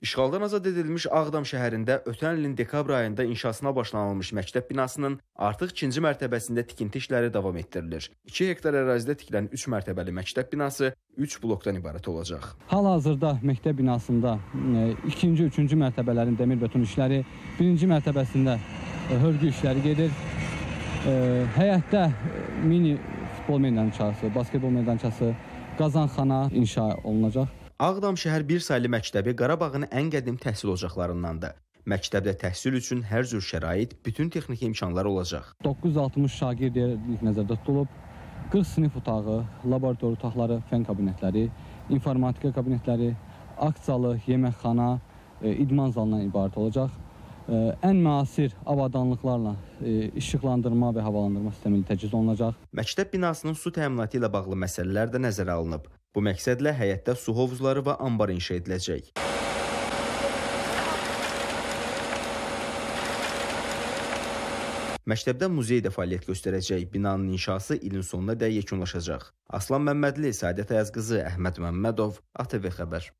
İşğaldan azad edilmiş Ağdam şəhərində ötən ilin dekabr ayında inşasına başlanılmış məktəb binasının artıq ikinci mərtəbəsində tikinti işləri davam etdirilir. 2 hektar ərazidə tikilən 3 mərtəbəli məktəb binası 3 blokdan ibarət olacaq. Hal-hazırda məktəb binasında e, ikinci, üçüncü mərtəbələrin demir beton işləri, birinci mərtəbəsində e, hörgü işləri gedir. E, Həyətdə e, mini futbol meydançası, basketbol meydançası, qazanxana inşa olunacaq. Ağdam şəhər 1 saylı məktəbi Qarabağın ən qədim təhsil ocaqlarındandır. Məktəbdə təhsil üçün hər cür şərait, bütün texniki imkanlar olacaq. 960 şagird nəzərdə tutulub. 40 sinif otağı, laborator otaqları, fən kabinetləri, informatika kabinetləri, akt zalı, yeməkxana, e, idman zalından ibarət olacaq. Ən müasir avadanlıqlarla e, işıqlandırma və havalandırma sistemi təchiz olunacaq. Məktəb binasının su təminatı ilə bağlı məsələlər də nəzərə alınıb. Bu məqsədlə həyətdə su hovuzları və anbar inşa ediləcək. Məktəbdə muzey də fəaliyyət göstərəcək. Binanın inşası ilin sonuna da yekunlaşacaq. Aslan Məmmədli, Səadət Ayazqızı, Əhməd Məmmədov, ATV xəbər.